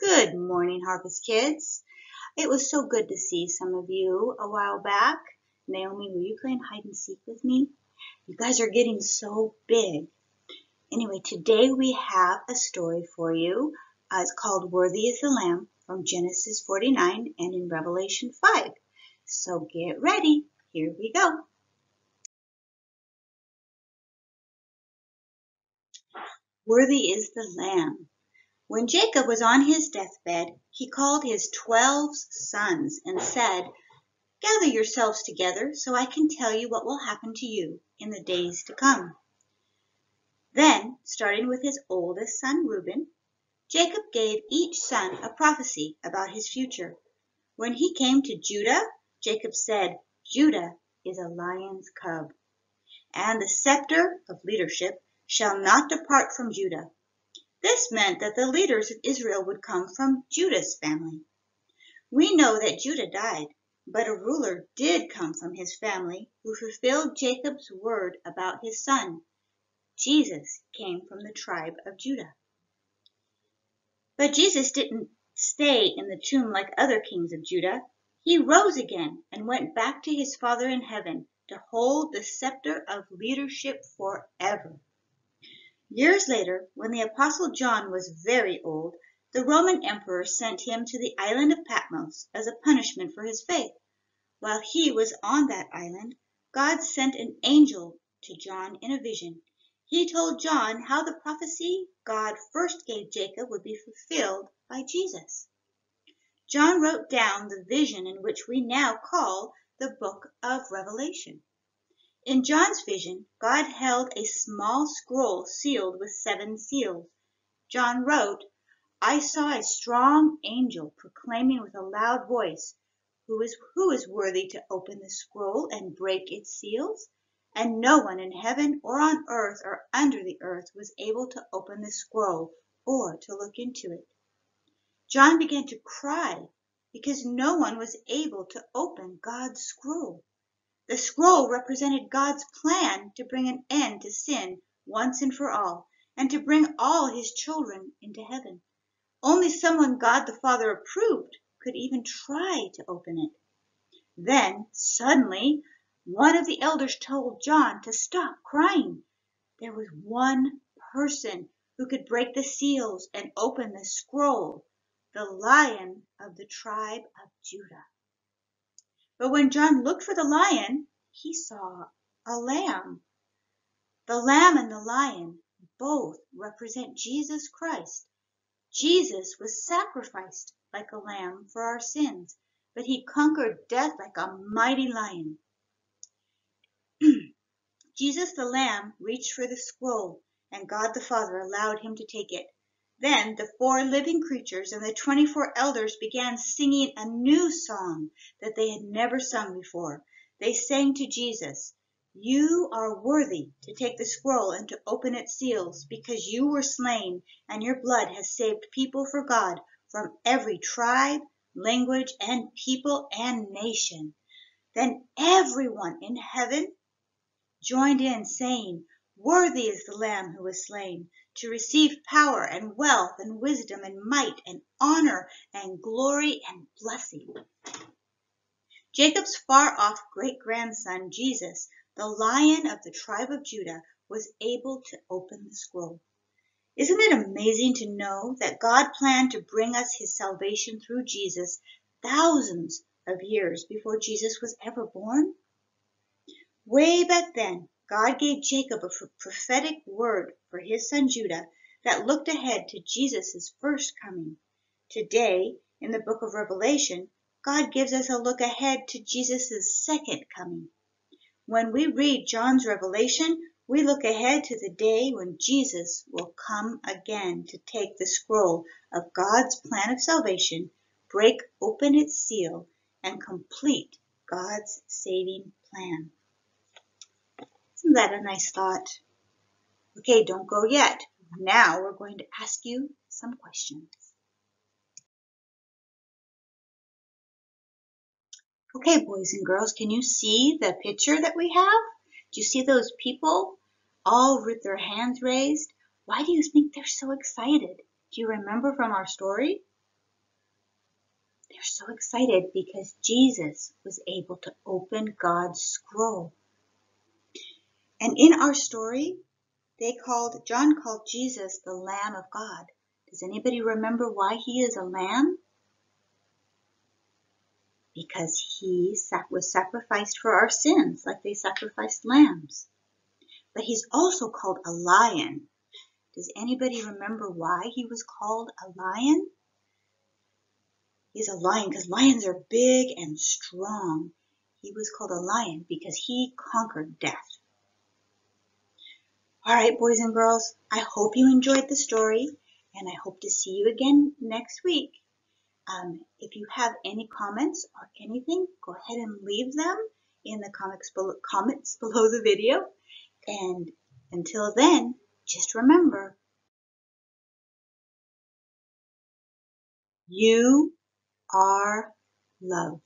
Good morning, Harvest Kids. It was so good to see some of you a while back. Naomi, were you playing hide and seek with me? You guys are getting so big. Anyway, today we have a story for you. Uh, it's called Worthy is the Lamb from Genesis 49 and in Revelation 5. So get ready. Here we go. Worthy is the Lamb. When Jacob was on his deathbed, he called his twelve sons and said, Gather yourselves together so I can tell you what will happen to you in the days to come. Then, starting with his oldest son Reuben, Jacob gave each son a prophecy about his future. When he came to Judah, Jacob said, Judah is a lion's cub, and the scepter of leadership shall not depart from Judah this meant that the leaders of Israel would come from Judah's family. We know that Judah died, but a ruler did come from his family who fulfilled Jacob's word about his son. Jesus came from the tribe of Judah. But Jesus didn't stay in the tomb like other kings of Judah. He rose again and went back to his Father in heaven to hold the scepter of leadership forever. Years later, when the Apostle John was very old, the Roman emperor sent him to the island of Patmos as a punishment for his faith. While he was on that island, God sent an angel to John in a vision. He told John how the prophecy God first gave Jacob would be fulfilled by Jesus. John wrote down the vision in which we now call the book of Revelation. In John's vision, God held a small scroll sealed with seven seals. John wrote, I saw a strong angel proclaiming with a loud voice, who is, who is worthy to open the scroll and break its seals? And no one in heaven or on earth or under the earth was able to open the scroll or to look into it. John began to cry because no one was able to open God's scroll. The scroll represented God's plan to bring an end to sin once and for all, and to bring all his children into heaven. Only someone God the Father approved could even try to open it. Then, suddenly, one of the elders told John to stop crying. There was one person who could break the seals and open the scroll, the lion of the tribe of Judah. But when John looked for the lion, he saw a lamb. The lamb and the lion both represent Jesus Christ. Jesus was sacrificed like a lamb for our sins, but he conquered death like a mighty lion. Jesus the Lamb reached for the scroll, and God the Father allowed him to take it. Then the four living creatures and the twenty-four elders began singing a new song that they had never sung before. They sang to Jesus, You are worthy to take the scroll and to open its seals, because you were slain, and your blood has saved people for God from every tribe, language, and people and nation. Then everyone in heaven joined in, saying, Worthy is the Lamb who was slain to receive power and wealth and wisdom and might and honor and glory and blessing. Jacob's far off great grandson, Jesus, the lion of the tribe of Judah, was able to open the scroll. Isn't it amazing to know that God planned to bring us his salvation through Jesus thousands of years before Jesus was ever born? Way back then, God gave Jacob a prophetic word for his son Judah that looked ahead to Jesus' first coming. Today, in the book of Revelation, God gives us a look ahead to Jesus' second coming. When we read John's Revelation, we look ahead to the day when Jesus will come again to take the scroll of God's plan of salvation, break open its seal, and complete God's saving plan. Isn't that a nice thought? Okay, don't go yet. Now we're going to ask you some questions. Okay, boys and girls, can you see the picture that we have? Do you see those people all with their hands raised? Why do you think they're so excited? Do you remember from our story? They're so excited because Jesus was able to open God's scroll. And in our story, they called, John called Jesus the Lamb of God. Does anybody remember why he is a lamb? Because he was sacrificed for our sins, like they sacrificed lambs. But he's also called a lion. Does anybody remember why he was called a lion? He's a lion because lions are big and strong. He was called a lion because he conquered death. All right, boys and girls, I hope you enjoyed the story and I hope to see you again next week. Um, if you have any comments or anything, go ahead and leave them in the below, comments below the video. And until then, just remember, you are loved.